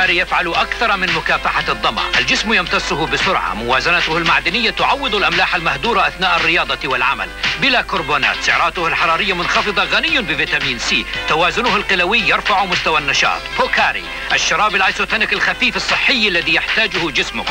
بوكاري يفعل أكثر من مكافحة الظمأ الجسم يمتصه بسرعة. موازنته المعدنية تعوض الأملاح المهدورة أثناء الرياضة والعمل. بلا كربونات. سعراته الحرارية منخفضة. غني بفيتامين سي. توازنه القلوي يرفع مستوى النشاط. بوكاري. الشراب ال isotonic الخفيف الصحي الذي يحتاجه جسمك